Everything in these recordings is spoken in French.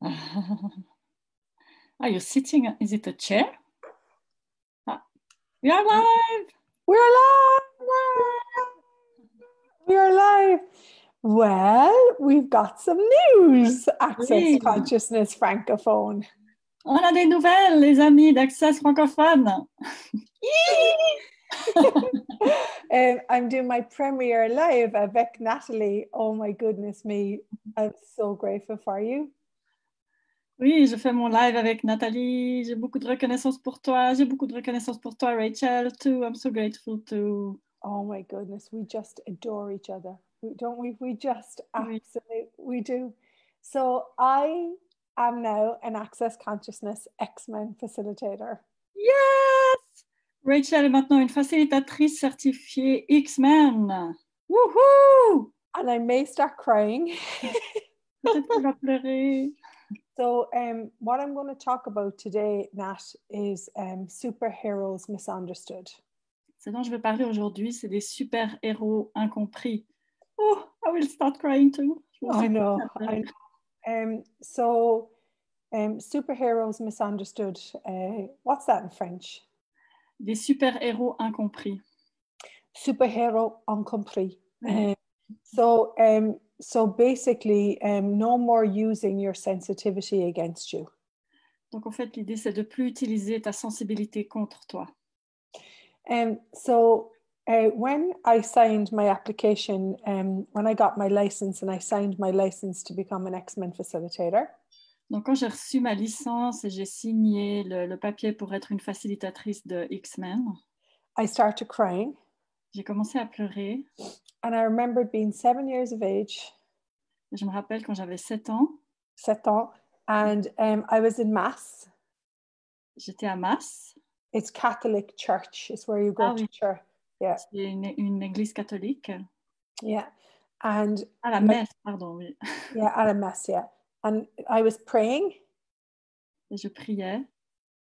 Are you sitting? Is it a chair? Ah, we are live! We're live! We're live! Well, we've got some news, Access Oui. Consciousness Francophone. On a des nouvelles, les amis d'Access francophone. Um, I'm doing my premiere live avec Natalie. Oh my goodness me. I'm so grateful for you. Oui, je fais mon live avec Nathalie. J'ai beaucoup de reconnaissance pour toi. J'ai beaucoup de reconnaissance pour toi, Rachel, too. I'm so grateful too. Oh my goodness, we just adore each other. We, don't we? We just absolutely we do. So I am now an Access Consciousness X-Men facilitator. Yes! Rachel est maintenant une facilitatrice certifiée X-Men. Woohoo! And I may start crying. Peut-être qu'elle va pleurer. So, um, what I'm going to talk about today, Nat, is um, superheroes misunderstood. Ce dont je vais parler aujourd'hui, c'est des super-héros incompris. Oh, I will start crying too. I know. I know. Um, so, um, superheroes misunderstood. Uh, what's that in French? Des super-héros incompris. Superhero incompris. Ouais. Um, so, um, so basically, um, no more using your sensitivity against you. Donc en fait, l'idée, c'est de plus utiliser ta sensibilité contre toi. Um, so uh, when I signed my application, um, when I got my license and I signed my license to become an X-Men facilitator, Donc quand j'ai reçu ma licence et j'ai signé le, le papier pour être une facilitatrice de X-Men, I started crying. j'ai commencé à pleurer. And I remembered being seven years of age, je me rappelle quand j'avais 7 ans, sept ans, and um, I was in Mass. j'étais à Masse. It's Catholic church. It's where you go Ah to oui. church. Yeah, C'est une, une église catholique. yeah. And À la messe, pardon, oui. yeah, at a Mass, yeah. And I was praying Et je priais.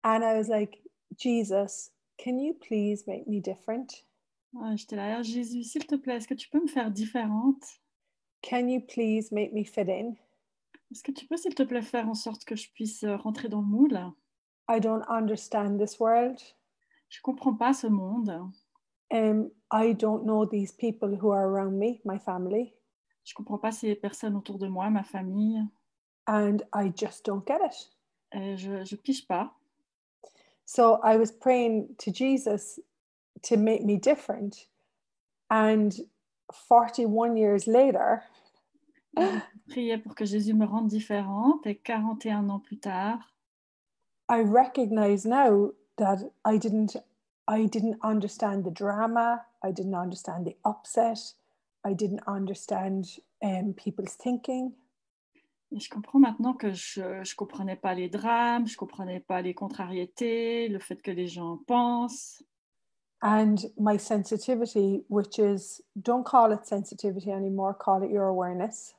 and I was like, Jesus, can you please make me different? Ah, J'étais là, Jésus, s'il te plaît, est-ce que tu peux me faire différente? Can you please make me fit in? Est-ce que tu peux, s'il te plaît, faire en sorte que je puisse euh, rentrer dans le moule? I don't understand this world. Je comprends pas ce monde. Um, I don't know these people who are around me, my family, Je comprends pas ces personnes autour de moi, ma famille. and I just don't get it. Et je, je pige pas. So I was praying to Jesus to make me different. And 41 years later, priais pour que Jésus me rende différente. Et 41 ans plus tard, I recognize now that I didn't I didn't understand the drama, I didn't understand the upset, I didn't understand um, people's thinking. et je comprends maintenant que je ne comprenais pas les drames, je comprenais pas les contrariétés, le fait que les gens pensent. And my sensitivity, which is don't call it sensitivity anymore, call it your awareness,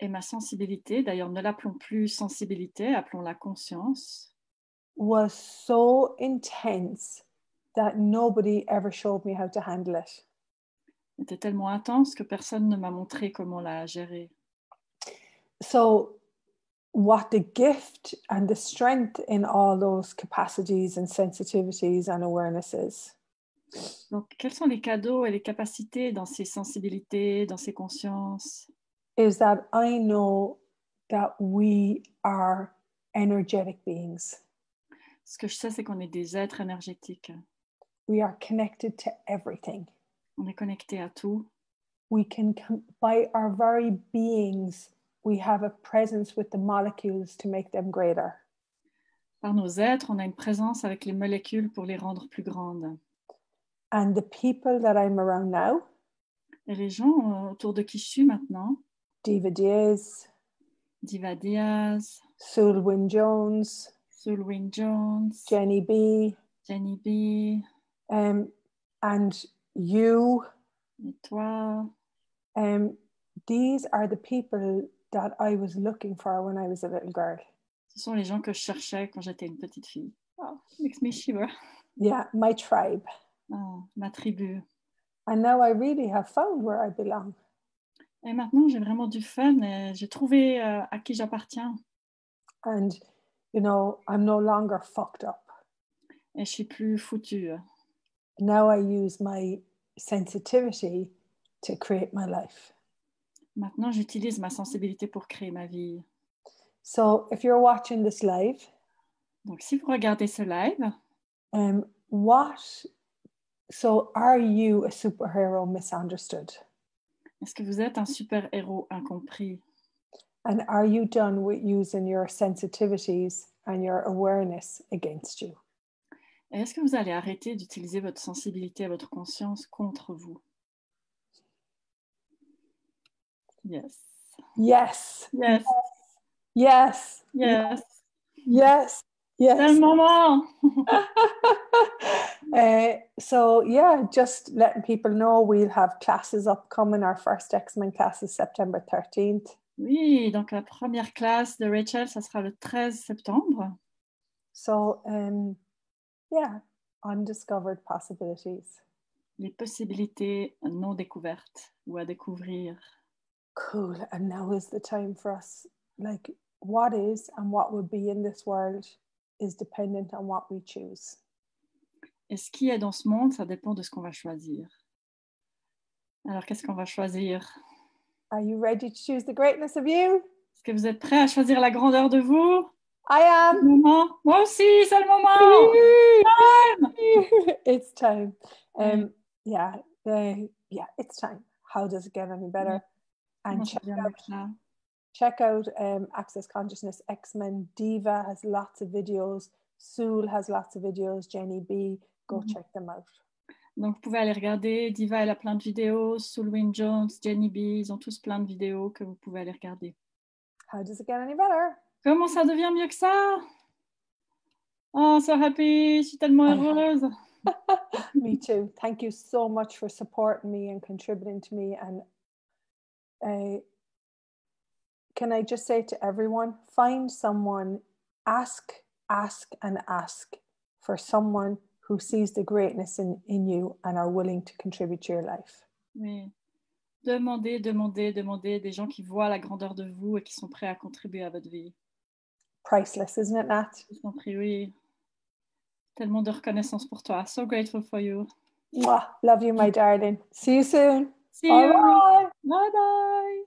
Et ma sensibilité, d'ailleurs ne l'appelons plus sensibilité, appelons-la conscience, was so intense that nobody ever showed me how to handle it. était tellement intense que personne ne m'a montré comment la gérer. So, what the gift and the strength in all those capacities and sensitivities and awarenesses Donc, quels sont les cadeaux et les capacités dans ces sensibilités, dans ces consciences is that I know that we are energetic beings. Ce que je sais, c'est qu'on est des êtres énergétiques. We are connected to everything. On est connecté à tout. we can by our very beings we have a presence with the molecules to make them greater. Par nos êtres, on a une présence avec les molécules pour les rendre plus grandes. and the people that i'm around now Et les gens euh, autour de qui je suis maintenant, diva diaz Diva Diaz, sulwyn jones Sulwyn Jones, jenny b Jenny B, um, and you. et toi, um, these are the people that i was looking for when i was a little girl ce sont les gens que je cherchais quand j'étais une petite fille. Oh, makes me shiver. yeah my tribe Ah, ma tribu. and now i really have found where i belong Et maintenant, j'ai vraiment du fun et j'ai trouvé euh, à qui j'appartiens. And, you know, I'm no longer fucked up. Et je suis plus foutue. Now I use my sensitivity to create my life. Maintenant, j'utilise ma sensibilité pour créer ma vie. So if you're watching this live, Donc, si vous regardez ce live, um, what, so are you a superhero misunderstood? est-ce que vous êtes un super-héros incompris? And are you done with using your sensitivities and your awareness against you? Et est-ce que vous allez arrêter d'utiliser votre sensibilité et votre conscience contre vous? Yes. Yes, Yes. yes, Yes. yes, C'est le yes. moment. Uh, so yeah, just letting people know we'll have classes upcoming. Our first X-Men class is September 13th. Oui, donc la première classe de Rachel, ça sera le 13 septembre. So um, yeah, undiscovered possibilities. Les possibilités non découvertes ou à découvrir. Cool. And now is the time for us. Like what is and what will be in this world is dependent on what we choose. Et ce qui est dans ce monde, ça dépend de ce qu'on va choisir. Alors, qu'est-ce qu'on va choisir Are you ready to choose the greatness of you? Est-ce que vous êtes prêts à choisir la grandeur de vous I am. moment Moi aussi, c'est le moment Time it's time. Um, yeah, uh, yeah, it's time. How does it get any better? And check out, check out um, Access Consciousness X Men. Diva has lots of videos. Soul has lots of videos. Jenny B, go Mhm. check them out. Donc, vous pouvez aller regarder. Diva, elle a plein de vidéos. Solwyn Jones, Jenny B, ils ont tous plein de vidéos que vous pouvez aller regarder. How does it get any better? Comment ça devient mieux que ça? Oh, so happy Je suis tellement heureuse me too. Thank you so much for supporting me and contributing to me. And uh, can I just say to everyone, find someone, ask, ask, and ask for someone who sees the greatness in, in you and are willing to contribute to your life. Oui. Demandez, demandez, demandez des gens qui voient la grandeur de vous et qui sont prêts à contribuer à votre vie. Priceless, isn't it, Nat? Je t'en prie, oui. Tellement de reconnaissance pour toi. So grateful for you. Mwah. Love you, my darling. See you soon. See you. Bye bye.